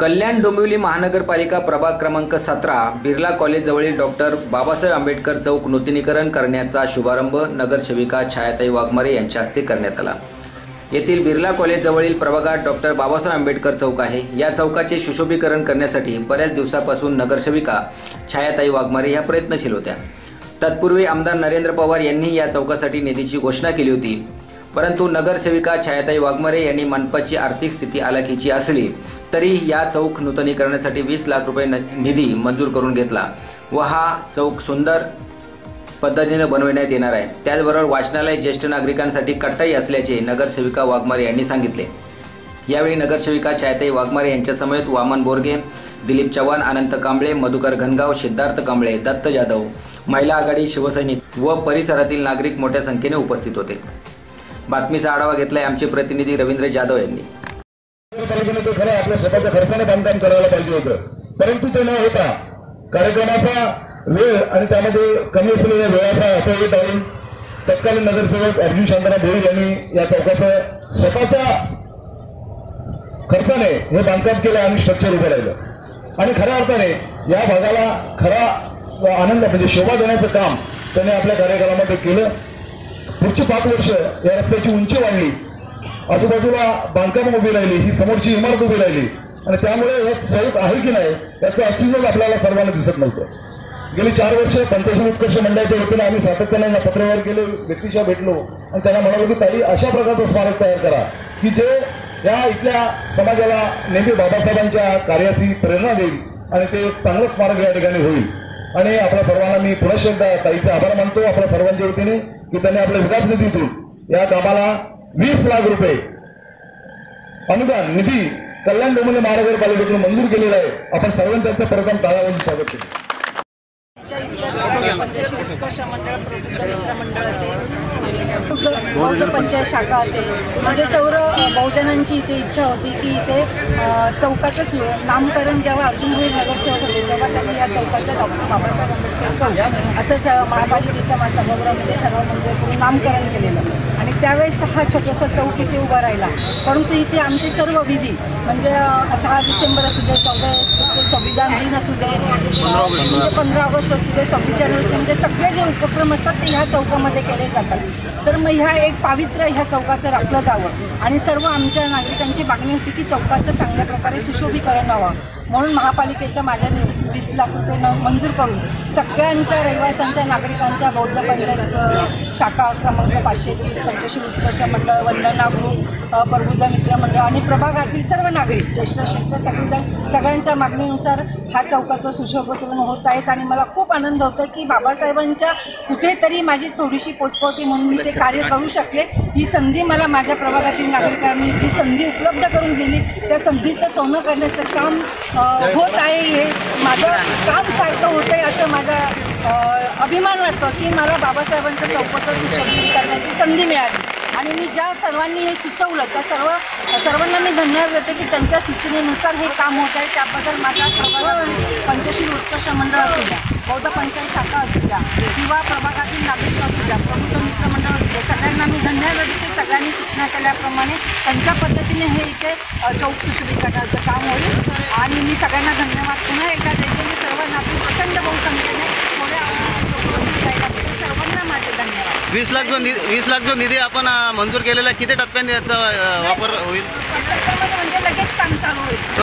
कल्याण डोंबिवली महानगरपालिका प्रभाग क्रमांक सतरा बिर्ला कॉलेजजवळील डॉक्टर बाबासाहेब आंबेडकर चौक नूतनीकरण करण्याचा शुभारंभ नगरसेविका छायाताई वाघमारे यांच्या हस्ते करण्यात आला. येथील बिर्ला कॉलेजजवळील प्रभागात डॉक्टर बाबासाहेब आंबेडकर चौक आहे. या चौकाचे सुशोभीकरण करण्यासाठी बऱ्याच दिवसापासून नगरसेविका छायाताई वाघमारे ह्या प्रयत्नशील होत्या. तत्पूर्वी आमदार नरेंद्र पवार यांनी या चौकासाठी निधीची घोषणा केली होती. परंतु नगरसेविका छायाताई वाघमारे यांनी मनपाची आर्थिक स्थिती आलाखीची असली तरी या चौक नूतनीकरणासाठी वीस लाख रुपये न- निधी मंजूर करून घेतला व हा चौक सुंदर पद्धतीने बनविण्यात येणार आहे. त्याचबरोबर वाचनालय ज्येष्ठ नागरिकांसाठी कट्टाई असल्याचे नगरसेविका वाघमारे यांनी सांगितले. यावेळी नगरसेविका छायाताई वाघमारे यांच्या समेत वामन बोरगे दिलीप चव्हाण अनंत कांबळे मधुकर घनगाव सिद्धार्थ कांबळे दत्त जाधव महिला आघाडी शिवसैनिक व परिसरातील नागरिक मोठ्या संख्येने उपस्थित होते. बातमीचा आढावा घेतलाय आमचे प्रतिनिधी रवींद्र जाधव यांनी. पालिकेने ते खरं आपल्या स्वतःच्या खर्चाने बांधकाम करायला पाहिजे होतं. परंतु ते न होता कार्यक्रमाचा वेळ आणि त्यामध्ये कमी असलेल्या वेळाचा येत टाळून तत्कालीन नगरसेवक अर्जुन शांतराव भोईर यांनी या चौकाचं स्वतःच्या खर्चाने हे बांधकाम केलं आणि स्ट्रक्चर उभं राहिलं. आणि खऱ्या अर्थाने या भागाला खरा आनंद म्हणजे शोभा देण्याचं काम त्याने आपल्या कार्यक्रमामध्ये केलं. पुढची पाच वर्ष या रस्त्याची उंची वाढली. आजूबाजूला बांधकाम उभी राहिली ही समोरची इमारत उभी राहिली. आणि त्यामुळे हे चौक आहे की नाही याचं अस्तित्वच आपल्याला सर्वांना दिसत नव्हतं. गेली चार वर्ष पंचशन उत्कर्ष मंडळाच्या वतीनं आम्ही सातत्यानं पत्रव्यवहार केले व्यक्तीच्या भेटलो. आणि त्यांना म्हणालो की ताई अशा प्रकारचं स्मारक तयार करा की जे या इथल्या समाजाला नेहमी बाबासाहेबांच्या कार्याची प्रेरणा देईल आणि ते चांगलं स्मारक या ठिकाणी होईल. आणि आपल्या सर्वांना मी पुन्हा एकदा ताईचा आभार मानतो आपल्या सर्वांच्या वतीने की त्यांनी आपल्या विकास निधीतून या कामाला वीस लाख रुपये. अनुदान निधी कल्याण डोंबिवली महानगरपालिकेतून मंजूर केलेला आहे. आपण सर्वांचं त्यांचं प्रथम टाळावून स्वागत करतो. पंचायत शाखा असेल म्हणजे सौर बहुजनांची इथे इच्छा होती की इथे अ, चौकाचं नामकरण जेव्हा अर्जुन भोईर नगरसेवक होते तेव्हा त्यांनी या चौकाचं डॉक्टर बाबासाहेब आंबेडकर चौक असं महापालिकेच्या मा- सभागृहामध्ये ठराव म्हणजे नामकरण केलेलं. आणि त्यावेळेस हा छोटासा चौक इथे उभा राहिला. परंतु इथे आमचे सर्व विधी म्हणजे सहा डिसेंबर असू दे चौदा संविधान दिन असू दे म्हणजे पंधरा ऑगस्ट असू दे सव्वीस जानेवारी दे सगळे जे उपक्रम असतात ते ह्या चौकामध्ये केले जातात. तर मग ह्या एक पावित्र्य ह्या चौकाचं राखलं जावं. आणि सर्व आमच्या नागरिकांची मागणी होती की चौकाचं चांगल्या प्रकारे सुशोभीकरण व्हावं. म्हणून महापालिकेच्या माझ्या वीस लाख रुपये न मंजूर करून सगळ्यांच्या रहिवाशांच्या नागरिकांच्या बौद्ध पंचायत शाखा क्रमांक पाचशे तीस पंचशील उत्कर्ष मंडळ वंदना ग्रुप प्रबुद्ध मित्र मंडळ आणि प्रभागातील सर्व नागरिक ज्येष्ठ श्रेष्ठ सगळेजण सगळ्यांच्या मागणीनुसार हा चौकाचं सुशोभीकरण होत आहेत आणि मला खूप आनंद होतो की बाबासाहेबांच्या कुठेतरी माझी थोडीशी पोचपावती म्हणून मी ते कार्य करू शकले. ही संधी मला माझ्या प्रभागातील नागरिकांनी जी संधी उपलब्ध करून दिली त्या संधीचं सोनं करण्याचं काम होत आहे. हे माझं काम सारखं होतं आहे असं माझा अभिमान वाटतो की मला बाबासाहेबांचं चौकटं सुशोभित करण्याची संधी मिळाली. आणि मी ज्या सर्वांनी हे सुचवलं त्या सर्व सर्वांना मी धन्यवाद देते की त्यांच्या सूचनेनुसार हे काम होत आहे. त्याबद्दल माझा प्रभाग पंचशील उत्कर्ष मंडळ असू द्या बौद्ध पंचायत शाखा असू द्या किंवा प्रभागातील नागरिक असू द्या प्रबुद्ध मित्र मंडळ असू मी धन्यवाद देते सगळ्यांनी सूचना केल्याप्रमाणे त्यांच्या पद्धतीने हे इथे चौक सुशोभीकरणाचं काम होईल. आणि मी सगळ्यांना धन्यवाद. पुन्हा एकदा देते मी सर्व नागरिक प्रचंड बहुसंख्येने राहिला सर्वांना माझे धन्यवाद. वीस लाख जो निधी वीस लाख जो निधी आपण मंजूर केलेला किती टप्प्यांनी याचा वापर होईल? म्हणजे लगेच काम चालू होईल.